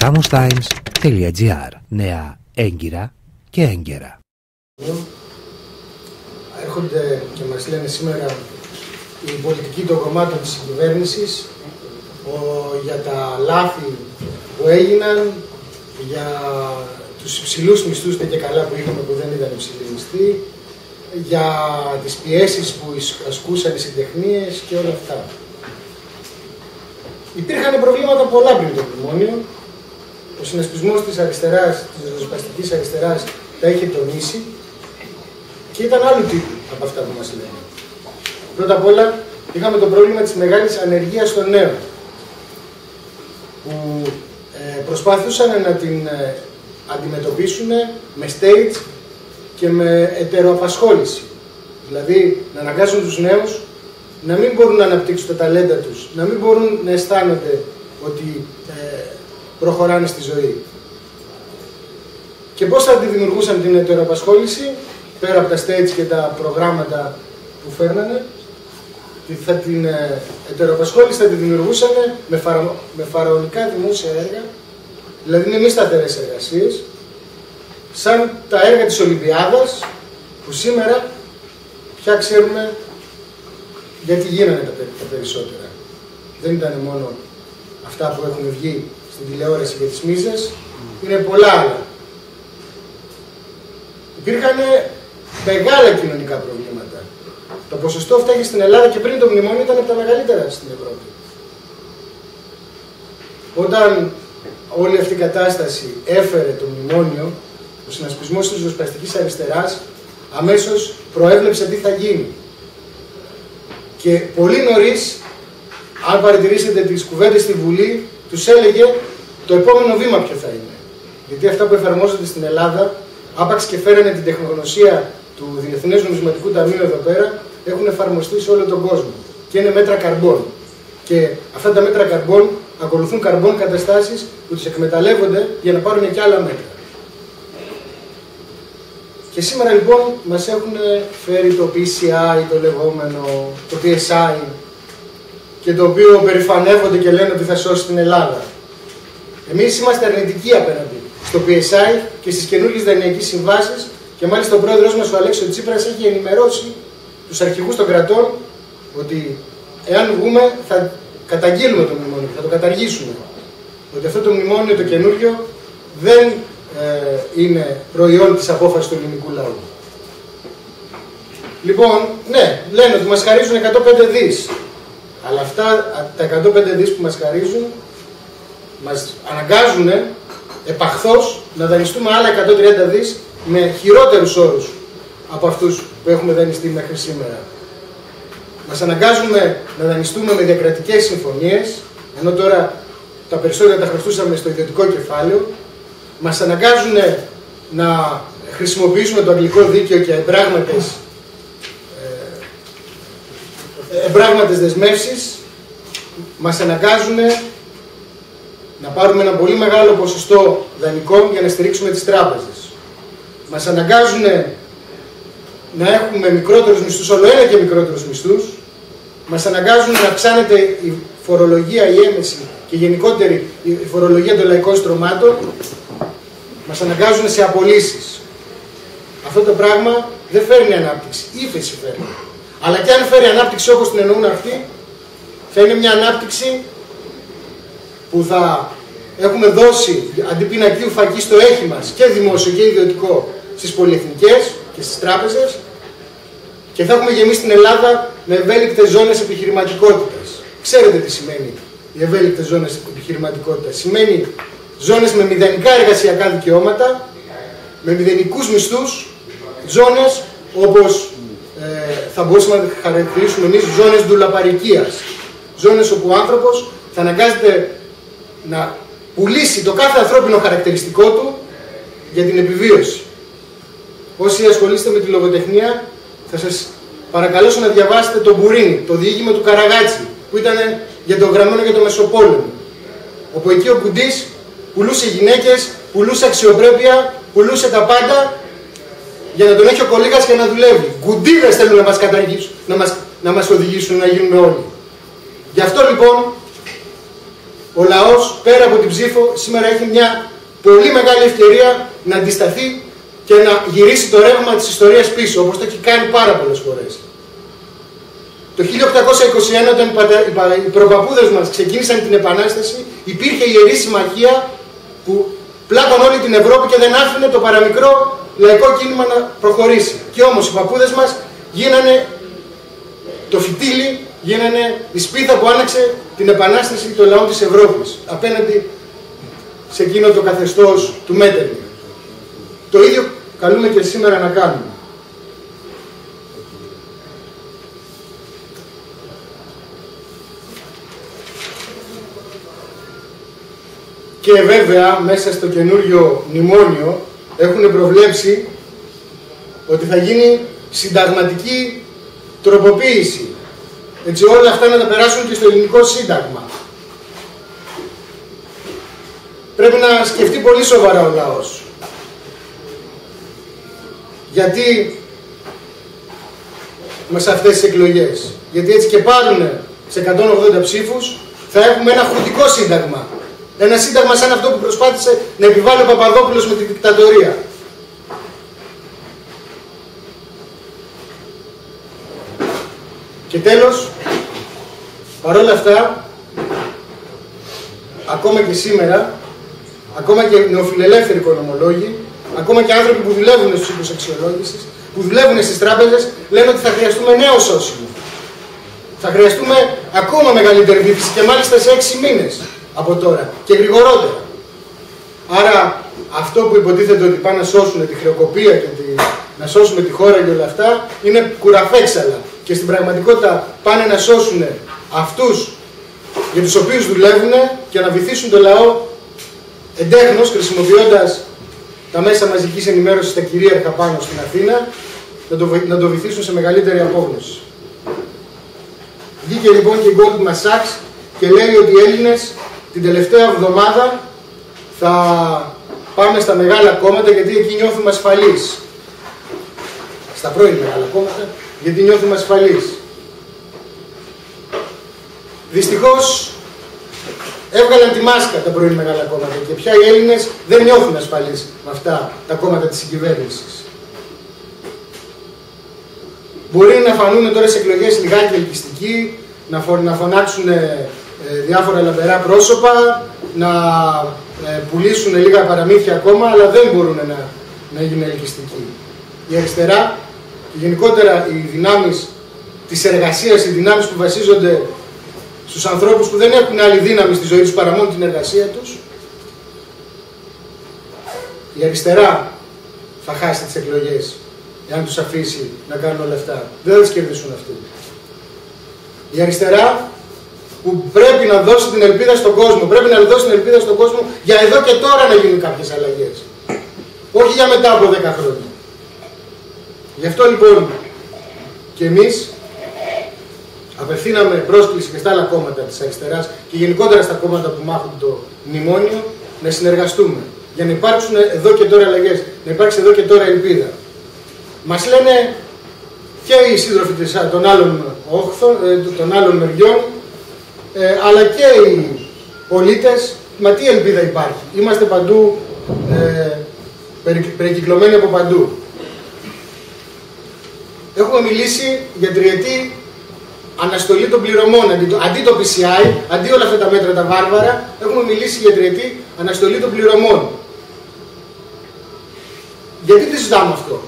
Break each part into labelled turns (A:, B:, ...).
A: examostimes.gr Νέα έγκυρα και έγκαιρα.
B: Έρχονται και μας λένε σήμερα οι πολιτικοί των κομμάτων της κυβέρνησης για τα λάθη που έγιναν, για τους υψηλούς μισθούς και καλά που είχαμε που δεν ήταν υψηλοί μισθοί, για τις πιέσεις που ασκούσαν οι συντεχνίες και όλα αυτά. Υπήρχαν προβλήματα πολλά πριν το μνημόνιο. Ο συνασπισμός της αριστεράς, της ριζοσπαστικής αριστεράς, τα είχε τονίσει και ήταν άλλου τύπου από αυτά που μας λένε. Πρώτα απ' όλα, είχαμε το πρόβλημα της μεγάλης ανεργίας των νέων. Που ε, προσπάθησαν να την ε, αντιμετωπίσουν με stage και με ετεροαπασχόληση. Δηλαδή, να αναγκάσουν τους νέους να μην μπορούν να αναπτύξουν τα ταλέντα τους, να μην μπορούν να αισθάνονται ότι ε, προχωράνε στη ζωή. Και πώς θα τη δημιουργούσαν την ετεροαπασχόληση, πέρα από τα stage και τα προγράμματα που φέρνανε, θα την ε, ετεροαπασχόληση θα τη δημιουργούσαν με, φαρα, με φαραωνικά δημόσια έργα, δηλαδή με μη σταθερές εργασίες, σαν τα έργα της Ολυμπιάδας, που σήμερα πια ξέρουμε γιατί γίνανε τα, τα περισσότερα. Δεν ήταν μόνο αυτά που έχουν βγει στην τηλεόραση για τις μίζες, είναι πολλά άλλα. Υπήρχαν μεγάλα κοινωνικά προβλήματα. Το ποσοστό φτάχει στην Ελλάδα και πριν το μνημόνιο ήταν από τα μεγαλύτερα στην Ευρώπη. Όταν όλη αυτή η κατάσταση έφερε το μνημόνιο, ο συνασπισμός της ριζοσπαστικής αριστεράς αμέσως προέβλεψε τι θα γίνει. Και πολύ νωρίς, αν παρατηρήσετε τις κουβέντες στη Βουλή, τους έλεγε το επόμενο βήμα ποιο θα είναι; Γιατί αυτά που εφαρμόζονται στην Ελλάδα, άπαξ και φέρανε την τεχνογνωσία του Διεθνές Νομισματικού Ταμείου εδώ πέρα, έχουν εφαρμοστεί σε όλο τον κόσμο. Και είναι μέτρα καρμπών. Και αυτά τα μέτρα καρμπών ακολουθούν καρμπών καταστάσεις που τις εκμεταλλεύονται για να πάρουν και άλλα μέτρα. Και σήμερα λοιπόν μας έχουν φέρει το PCI, το λεγόμενο, το PSI, και το οποίο περηφανεύονται και λένε ότι θα σώσει την Ελλάδα. Εμείς είμαστε αρνητικοί απέναντι στο PSI και στις καινούργιες δανειακές συμβάσεις και μάλιστα ο πρόεδρος μας ο Αλέξης Τσίπρας έχει ενημερώσει τους αρχηγούς των κρατών ότι εάν βγούμε θα καταγγείλουμε το μνημόνιο, θα το καταργήσουμε. Ότι αυτό το μνημόνιο το καινούριο δεν ε, είναι προϊόν της απόφασης του ελληνικού λαού. Λοιπόν, ναι, λένε ότι μας χαρίζουν 105 δις. Αλλά αυτά τα 105 δις που μας χαρίζουν μας αναγκάζουν επαχθώς να δανειστούμε άλλα 130 δις με χειρότερους όρους από αυτούς που έχουμε δανειστεί μέχρι σήμερα. Μας αναγκάζουν να δανειστούμε με διακρατικές συμφωνίες, ενώ τώρα τα περισσότερα τα χρωστούσαμε στο ιδιωτικό κεφάλαιο, μας αναγκάζουν να χρησιμοποιήσουμε το αγγλικό δίκαιο και εμπράγματες, ε, εμπράγματες δεσμεύσεις, μας αναγκάζουν να πάρουμε ένα πολύ μεγάλο ποσοστό δανεικών για να στηρίξουμε τις τράπεζες. Μας αναγκάζουν να έχουμε μικρότερους μισθούς, όλο ένα και μικρότερους μισθούς, μας αναγκάζουν να αυξάνεται η φορολογία, η έμεση και γενικότερη η φορολογία των λαϊκών στρωμάτων Μας αναγκάζουν σε απολύσεις. Αυτό το πράγμα δεν φέρνει ανάπτυξη. Ήφεση φέρνει. Αλλά και αν φέρει ανάπτυξη όπως την εννοούν αυτοί, θα είναι μια ανάπτυξη που θα έχουμε δώσει αντί πινακίου φακή στο έχει μας και δημόσιο και ιδιωτικό στις πολυεθνικές και στις τράπεζες και θα έχουμε γεμίσει την Ελλάδα με ευέλικτες ζώνες επιχειρηματικότητας. Ξέρετε τι σημαίνει οι ευέλικτες ζώνες επιχειρηματικότητας. Σημαίνει ζώνες με μηδενικά εργασιακά δικαιώματα, με μηδενικούς μισθούς, ζώνες όπως ε, θα μπορούσαμε να χαρακτηρίσουμε εμείς ζώνες δουλαπαρικίας. Ζώνες όπου ο άνθρωπος θα αναγκάζεται να πουλήσει το κάθε ανθρώπινο χαρακτηριστικό του για την επιβίωση. Όσοι ασχολείστε με τη λογοτεχνία, θα σας παρακαλέσω να διαβάσετε το Μπουρίνι, το διήγημα του Καραγάτσι, που ήταν για το γραμμένο για το Μεσοπόλεμο. Όπου εκεί ο Κουντής πουλούσε γυναίκες, πουλούσε αξιοπρέπεια, πουλούσε τα πάντα για να τον έχει ο κολίγας και να δουλεύει. Γκουντίδες θέλουν να μας καταργήσουν, να μας, να μας οδηγήσουν να γίνουμε όλοι. Γι' αυτό λοιπόν ο λαός πέρα από την ψήφο σήμερα έχει μια πολύ μεγάλη ευκαιρία να αντισταθεί και να γυρίσει το ρεύμα της ιστορίας πίσω, όπως το έχει κάνει πάρα πολλές φορές. Το 1821 όταν οι προπαπούδες μας ξεκίνησαν την Επανάσταση υπήρχε η Ιερή Συμμαχία που πλάκωνε όλη την Ευρώπη και δεν άφηνε το παραμικρό λαϊκό κίνημα να προχωρήσει. Και όμως οι παππούδες μας γίνανε το φυτίλι, γίνανε η σπίθα που άνοιξε την Επανάσταση των λαών της Ευρώπης απέναντι σε εκείνο το καθεστώς του Μέτερνη. Το ίδιο καλούμε και σήμερα να κάνουμε. Και βέβαια μέσα στο καινούριο μνημόνιο έχουν προβλέψει ότι θα γίνει συνταγματική τροποποίηση. Έτσι όλα αυτά να τα περάσουν και στο ελληνικό σύνταγμα. Πρέπει να σκεφτεί πολύ σοβαρά ο λαός. Γιατί σε αυτές τις εκλογές. Γιατί έτσι και πάρουν σε 180 ψήφους θα έχουμε ένα χωτικό σύνταγμα. Ένα σύνταγμα σαν αυτό που προσπάθησε να επιβάλλει ο Παπαδόπουλος με την δικτατορία. Και τέλος, παρόλα αυτά, ακόμα και σήμερα, ακόμα και νεοφιλελεύθεροι οικονομολόγοι, ακόμα και άνθρωποι που δουλεύουν στους οίκους αξιολόγησης, που δουλεύουν στις τράπεζες, λένε ότι θα χρειαστούμε νέο σώσιμο. Θα χρειαστούμε ακόμα μεγαλύτερη δίφυση και μάλιστα σε έξι μήνες από τώρα και γρηγορότερα. Άρα αυτό που υποτίθεται ότι πάνε να σώσουν τη χρεοκοπία και τη, να σώσουν τη χώρα και όλα αυτά είναι κουραφέξαλα και στην πραγματικότητα πάνε να σώσουν αυτούς για τους οποίους δουλεύουν και να βυθίσουν το λαό εντέχνος χρησιμοποιώντας τα μέσα μαζικής ενημέρωσης στα κυρίαρχα πάνω στην Αθήνα να το, να το βυθίσουν σε μεγαλύτερη απόγνωση. Βγήκε λοιπόν και η Goldman Sachs και λέει ότι οι Έλληνες την τελευταία εβδομάδα θα πάμε στα μεγάλα κόμματα γιατί εκεί νιώθουμε ασφαλείς. Στα πρώην μεγάλα κόμματα γιατί νιώθουμε ασφαλείς. Δυστυχώς έβγαλαν τη μάσκα τα πρώην μεγάλα κόμματα και πια οι Έλληνες δεν νιώθουν ασφαλείς με αυτά τα κόμματα της συγκυβέρνησης. Μπορεί να φανούν τώρα σε εκλογές λιγάκι ελκυστικοί, να φωνάξουν ε, διάφορα λαμπερά πρόσωπα, να ε, πουλήσουν λίγα παραμύθια ακόμα, αλλά δεν μπορούν να, να γίνουν ελκυστικοί. Η αριστερά και γενικότερα οι δυνάμεις της εργασίας, οι δυνάμεις που βασίζονται στους ανθρώπους που δεν έχουν άλλη δύναμη στη ζωή τους παρά μόνο την εργασία τους, η αριστερά θα χάσει τις εκλογές εάν τους αφήσει να κάνουν όλα αυτά. Δεν θα τις κερδίσουν αυτοί. Η αριστερά που πρέπει να δώσει την ελπίδα στον κόσμο, πρέπει να δώσει την ελπίδα στον κόσμο για εδώ και τώρα να γίνουν κάποιες αλλαγές. Όχι για μετά από 10 χρόνια. Γι' αυτό λοιπόν και εμείς απευθύναμε πρόσκληση και στα άλλα κόμματα της αριστεράς και γενικότερα στα κόμματα που μάχουν το μνημόνιο να συνεργαστούμε για να υπάρξουν εδώ και τώρα αλλαγές, να υπάρξει εδώ και τώρα ελπίδα. Μας λένε και οι σύντροφοι των άλλων, όχθων, ε, των άλλων μεριών, ε, αλλά και οι πολίτες, μα τι ελπίδα υπάρχει. Είμαστε παντού ε, περικυκλωμένοι από παντού. Έχουμε μιλήσει για τριετή αναστολή των πληρωμών. Αντί το, αντί το PCI, αντί όλα αυτά τα μέτρα τα βάρβαρα, έχουμε μιλήσει για τριετή αναστολή των πληρωμών. Γιατί τι ζητάμε αυτό;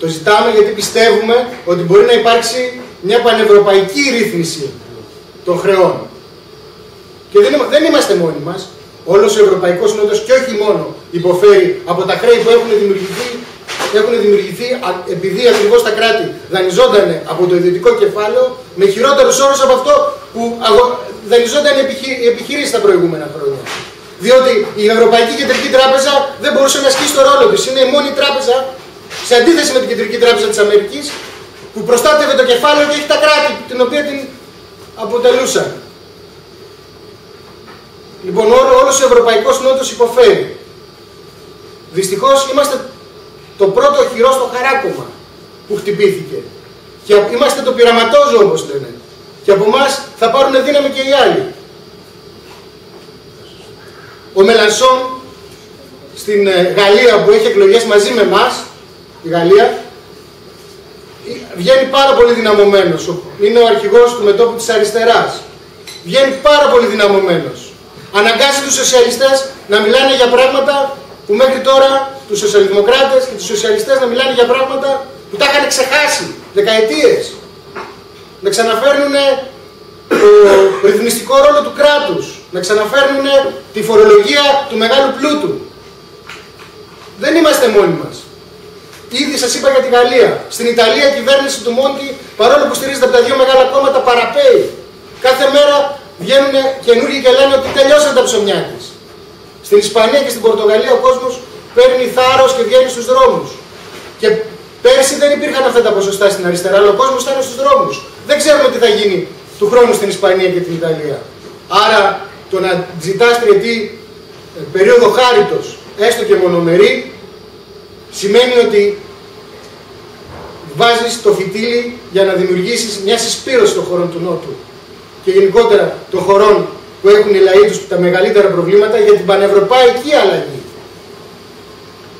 B: Το ζητάμε γιατί πιστεύουμε ότι μπορεί να υπάρξει μια πανευρωπαϊκή ρύθμιση των χρεών. Και δεν, δεν είμαστε μόνοι μας. Όλος ο Ευρωπαϊκός Νότος και όχι μόνο υποφέρει από τα χρέη που έχουν δημιουργηθεί έχουν δημιουργηθεί επειδή ακριβώς τα κράτη δανειζόταν από το ιδιωτικό κεφάλαιο με χειρότερους όρους από αυτό που δανειζόταν οι επιχειρήσεις τα προηγούμενα χρόνια. Διότι η Ευρωπαϊκή Κεντρική Τράπεζα δεν μπορούσε να ασκήσει το ρόλο της. Είναι η μόνη τράπεζα, σε αντίθεση με την Κεντρική Τράπεζα της Αμερικής, που προστάτευε το κεφάλαιο και έχει τα κράτη την οποία την αποτελούσαν. Λοιπόν, όλος ο Ευρωπαϊκός Νότος υποφέρει. Δυστυχώς είμαστε το πρώτο χειρό στο χαράκωμα που χτυπήθηκε. Και είμαστε το πειραματόζω όπως λένε. Και από εμάς θα πάρουν δύναμη και οι άλλοι. Ο Μελανσόν στην ε, Γαλλία που έχει εκλογές μαζί με εμάς, η Γαλλία, βγαίνει πάρα πολύ δυναμωμένος. Είναι ο αρχηγός του μετώπου της αριστεράς. Βγαίνει πάρα πολύ δυναμωμένος. Αναγκάζει τους σοσιαλιστές να μιλάνε για πράγματα που μέχρι τώρα τους σοσιαλδημοκράτες και τους σοσιαλιστές να μιλάνε για πράγματα που τα είχαν ξεχάσει δεκαετίες. Να ξαναφέρνουν το ρυθμιστικό ρόλο του κράτους. Να ξαναφέρνουν τη φορολογία του μεγάλου πλούτου. Δεν είμαστε μόνοι μας. Ήδη σας είπα για τη Γαλλία. Στην Ιταλία η κυβέρνηση του Μόντι, παρόλο που στηρίζεται από τα δύο μεγάλα κόμματα, παραπέει. Κάθε μέρα βγαίνουν καινούργιοι και λένε ότι τελειώσαν τα ψωμιά της. Στην Ισπανία και στην Πορτογαλία ο κόσμος παίρνει θάρρος και βγαίνει στους δρόμους. Και πέρσι δεν υπήρχαν αυτά τα ποσοστά στην αριστερά, αλλά ο κόσμος ήταν στους δρόμους. Δεν ξέρουμε τι θα γίνει του χρόνου στην Ισπανία και την Ιταλία. Άρα το να ζητάς τριετή ε, περίοδο χάριτος, έστω και μονομερή, σημαίνει ότι βάζεις το φυτίλι για να δημιουργήσεις μια συσπήρωση των χωρών του Νότου και γενικότερα των χωρών που έχουν οι λαοί τους τα μεγαλύτερα προβλήματα για την πανευρωπαϊκή αλλαγή.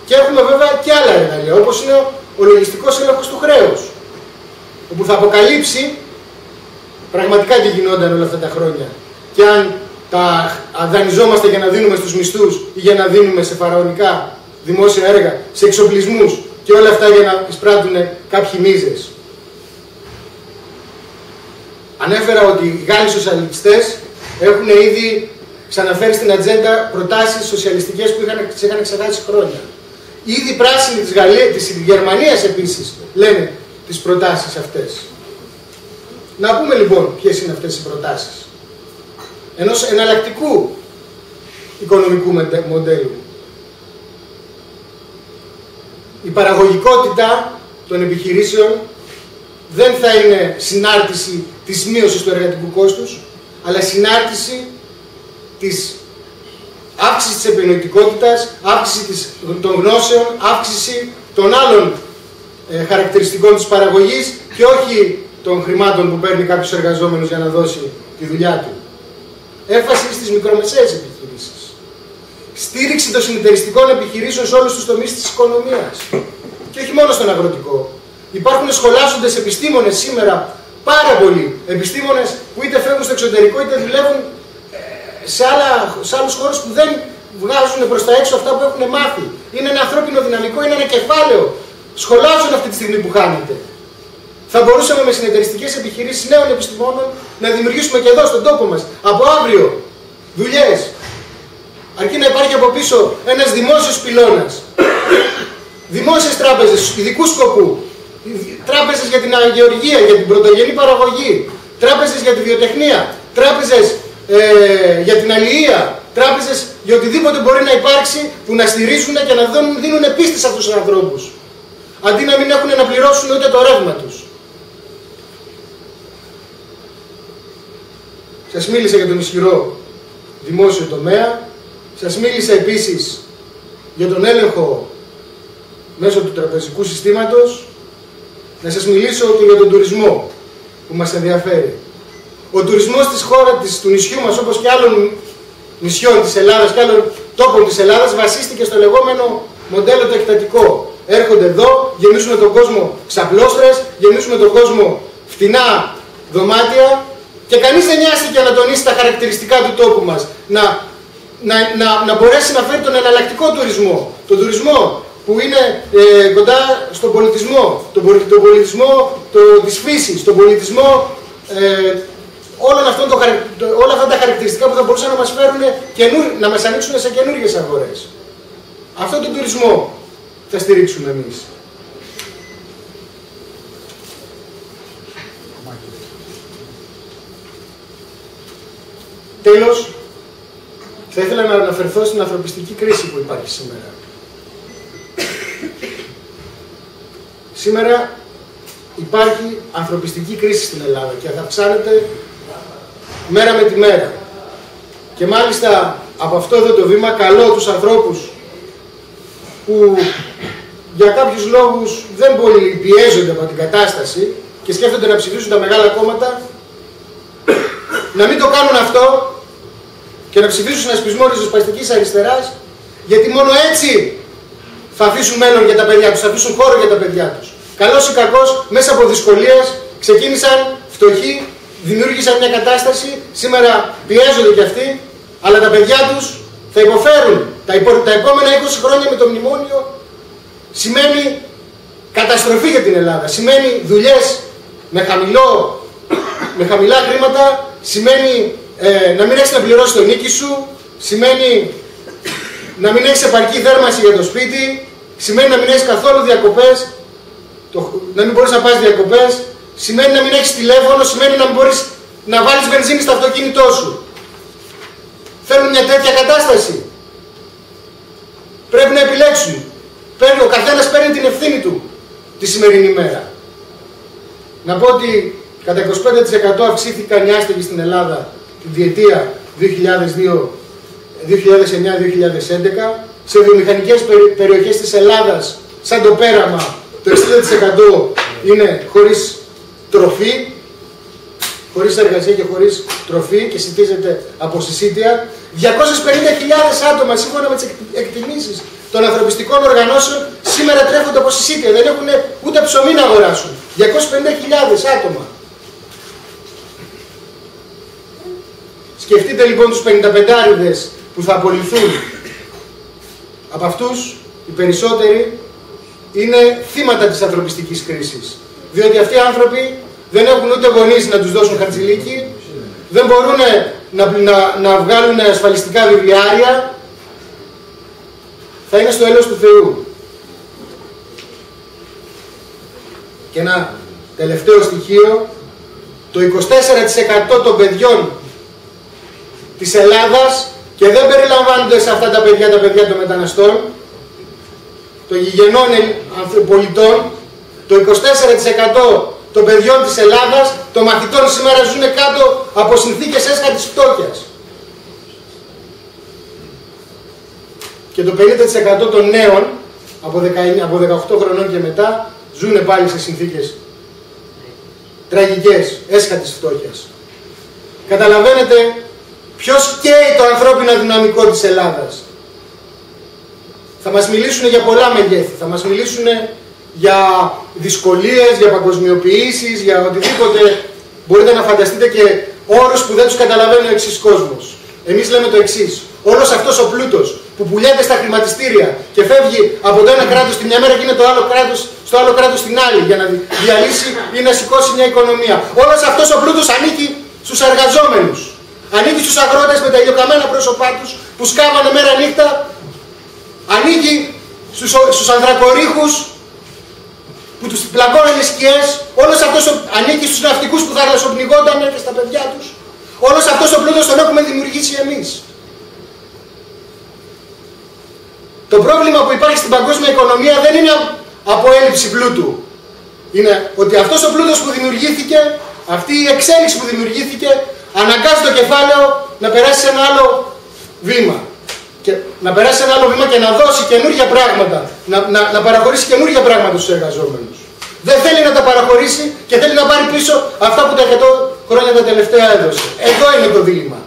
B: Και έχουμε βέβαια και άλλα εργαλεία, όπως είναι ο λογιστικός έλεγχος του χρέους, όπου θα αποκαλύψει πραγματικά τι γινόταν όλα αυτά τα χρόνια και αν τα δανειζόμαστε για να δίνουμε στους μισθούς ή για να δίνουμε σε φαραωνικά δημόσια έργα, σε εξοπλισμούς και όλα αυτά για να εισπράττουν κάποιοι μίζες. Ανέφερα ότι οι Γάλλοι σοσιαλιστές έχουν ήδη ξαναφέρει στην ατζέντα προτάσεις σοσιαλιστικές που είχαν, τις είχαν ξεχάσει χρόνια. Ήδη οι πράσινοι της, Γαλλίας, της Γερμανίας επίσης λένε τις προτάσεις αυτές. Να πούμε λοιπόν ποιες είναι αυτές οι προτάσεις. Ενός εναλλακτικού οικονομικού μοντέλου. η παραγωγικότητα των επιχειρήσεων δεν θα είναι συνάρτηση της μείωσης του εργατικού κόστους, αλλά συνάρτηση της αύξησης της επινοητικότητας, αύξηση της, των γνώσεων, αύξηση των άλλων ε, χαρακτηριστικών της παραγωγής και όχι των χρημάτων που παίρνει κάποιος εργαζόμενος για να δώσει τη δουλειά του. Έφαση στις μικρομεσαίες επιχειρήσεις στήριξη των συνεταιριστικών επιχειρήσεων σε όλους τους τομείς της οικονομίας. Και όχι μόνο στον αγροτικό. Υπάρχουν σχολάζοντε επιστήμονες σήμερα πάρα πολλοί επιστήμονες που είτε φεύγουν στο εξωτερικό είτε δουλεύουν ε, σε, άλλα, σε άλλους χώρους που δεν βγάζουν προς τα έξω αυτά που έχουν μάθει. Είναι ένα ανθρώπινο δυναμικό, είναι ένα κεφάλαιο. Σχολάζουν αυτή τη στιγμή που χάνεται. Θα μπορούσαμε με συνεταιριστικές επιχειρήσεις νέων επιστημόνων να δημιουργήσουμε και εδώ στον τόπο μας από αύριο δουλειές αρκεί να υπάρχει από πίσω ένας δημόσιος πυλώνας. Δημόσιες τράπεζες, ειδικού σκοπού. Τράπεζες για την αγεωργία, για την πρωτογενή παραγωγή. Τράπεζες για τη βιοτεχνία. Τράπεζες ε, για την αλληλεία. Τράπεζες για οτιδήποτε μπορεί να υπάρξει που να στηρίζουν και να δίνουν πίστη σε αυτούς τους ανθρώπους. Αντί να μην έχουν να πληρώσουν ούτε το ρεύμα τους. Σας μίλησα για τον ισχυρό δημόσιο τομέα, σας μίλησα επίσης για τον έλεγχο μέσω του τραπεζικού συστήματος. Να σας μιλήσω και για τον τουρισμό που μας ενδιαφέρει. Ο τουρισμός της χώρας της, του νησιού μας, όπως και άλλων νησιών της Ελλάδας και άλλων τόπων της Ελλάδας, βασίστηκε στο λεγόμενο μοντέλο το εκτατικό. Έρχονται εδώ, γεμίζουν τον κόσμο ξαπλώστρες, γεμίζουν τον κόσμο φτηνά δωμάτια και κανείς δεν νοιάστηκε να τονίσει τα χαρακτηριστικά του τόπου μας. Να να, να, να μπορέσει να φέρει τον εναλλακτικό τουρισμό. Τον τουρισμό που είναι ε, κοντά στον πολιτισμό, τον, τον πολιτισμό το, της φύσης, τον πολιτισμό ε, όλων αυτών το, όλα αυτά τα χαρακτηριστικά που θα μπορούσαν να μας φέρουν να μας ανοίξουν σε καινούργιες αγορές. Αυτό τον τουρισμό θα στηρίξουμε εμείς. Τέλος, θα ήθελα να αναφερθώ στην ανθρωπιστική κρίση που υπάρχει σήμερα. Σήμερα υπάρχει ανθρωπιστική κρίση στην Ελλάδα και θα αυξάνεται μέρα με τη μέρα. Και μάλιστα από αυτό εδώ το βήμα καλώ τους ανθρώπους που για κάποιους λόγους δεν πολύ πιέζονται από την κατάσταση και σκέφτονται να ψηφίσουν τα μεγάλα κόμματα να μην το κάνουν αυτό και να ψηφίσουν συνασπισμό ριζοσπαστικής αριστεράς, γιατί μόνο έτσι θα αφήσουν μέλλον για τα παιδιά τους, θα αφήσουν χώρο για τα παιδιά τους. Καλός ή κακός, μέσα από δυσκολίες ξεκίνησαν φτωχοί, δημιούργησαν μια κατάσταση, σήμερα πιέζονται κι αυτοί, αλλά τα παιδιά τους θα υποφέρουν. Τα, τα επόμενα 20 χρόνια με το μνημόνιο σημαίνει καταστροφή για την Ελλάδα. Σημαίνει δουλειές με, χαμηλό, με χαμηλά χρήματα, σημαίνει ε, να μην έχεις να πληρώσεις το νίκη σου, σημαίνει να μην έχεις επαρκή θέρμανση για το σπίτι, σημαίνει να μην έχεις καθόλου διακοπές, το, να μην μπορείς να πας διακοπές, σημαίνει να μην έχεις τηλέφωνο, σημαίνει να μην μπορείς να βάλεις βενζίνη στο αυτοκίνητό σου. Θέλουν μια τέτοια κατάσταση. Πρέπει να επιλέξουν. Παίρνει, ο καθένας παίρνει την ευθύνη του τη σημερινή μέρα. Να πω ότι κατά 25% αυξήθηκαν οι άστεγοι στην Ελλάδα τη διετία 2009-2011. Σε βιομηχανικές περιοχές της Ελλάδας, σαν το πέραμα, το 60% είναι χωρίς τροφή, χωρίς εργασία και χωρίς τροφή και συντίζεται από συσίτια. 250.000 άτομα σύμφωνα με τις εκτιμήσεις των ανθρωπιστικών οργανώσεων σήμερα τρέφονται από συσίτια. Δεν έχουν ούτε ψωμί να αγοράσουν. 250.000 άτομα. Σκεφτείτε λοιπόν τους 55 που θα απολυθούν. Από αυτούς οι περισσότεροι είναι θύματα της ανθρωπιστικής κρίσης. Διότι αυτοί οι άνθρωποι δεν έχουν ούτε γονείς να τους δώσουν χαρτζηλίκι, δεν μπορούν να, να, να βγάλουν ασφαλιστικά βιβλιάρια, θα είναι στο έλεος του Θεού. Και ένα τελευταίο στοιχείο, το 24% των παιδιών της Ελλάδας και δεν περιλαμβάνονται σε αυτά τα παιδιά τα παιδιά των μεταναστών, των γηγενών πολιτών, το 24% των παιδιών της Ελλάδας, των μαθητών σήμερα ζουν κάτω από συνθήκες έσχατης φτώχειας. Και το 50% των νέων από, 19, από 18 χρονών και μετά ζουν πάλι σε συνθήκες τραγικές, έσχατης φτώχειας. Καταλαβαίνετε ποιος καίει το ανθρώπινο δυναμικό της Ελλάδας. Θα μας μιλήσουν για πολλά μεγέθη, θα μας μιλήσουν για δυσκολίες, για παγκοσμιοποιήσεις, για οτιδήποτε μπορείτε να φανταστείτε και όρους που δεν τους καταλαβαίνει ο εξής κόσμος. Εμείς λέμε το εξής. Όλος αυτός ο πλούτος που πουλιέται στα χρηματιστήρια και φεύγει από το ένα κράτος τη μια μέρα και είναι το άλλο κράτος, στο άλλο κράτος την άλλη για να διαλύσει ή να σηκώσει μια οικονομία. Όλος αυτός ο πλούτος ανήκει στους εργαζόμενους. Ανήκει στους αγρότες με τα ηλιοκαμένα πρόσωπά τους που σκάβανε μέρα νύχτα. Ανήκει στους, στους ανθρακορίχους που τους πλακώνανε σκιές. Όλος αυτός ο, ανήκει στους ναυτικούς που θαλασσοπνιγόταν και στα παιδιά τους. Όλος αυτός ο πλούτος τον έχουμε δημιουργήσει εμείς. Το πρόβλημα που υπάρχει στην παγκόσμια οικονομία δεν είναι από έλλειψη πλούτου. Είναι ότι αυτός ο πλούτος που δημιουργήθηκε, αυτή η εξέλιξη που δημιουργήθηκε, αναγκάζει το κεφάλαιο να περάσει σε ένα άλλο βήμα. Και να περάσει σε ένα άλλο βήμα και να δώσει καινούργια πράγματα, να, να, να παραχωρήσει καινούργια πράγματα στους εργαζόμενους. Δεν θέλει να τα παραχωρήσει και θέλει να πάρει πίσω αυτά που τα 100 χρόνια τα τελευταία έδωσε. Εδώ είναι το δίλημα.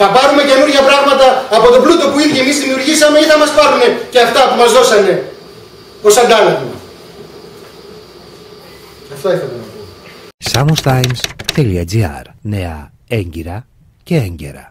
B: Θα πάρουμε καινούργια πράγματα από τον πλούτο που ήδη εμείς δημιουργήσαμε ή θα μας πάρουν και αυτά που μας δώσανε ως αντάλλαγμα. Αυτό ήθελα να πω.
A: Samostimes.gr Νέα έγκυρα και έγκαιρα.